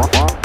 Huh?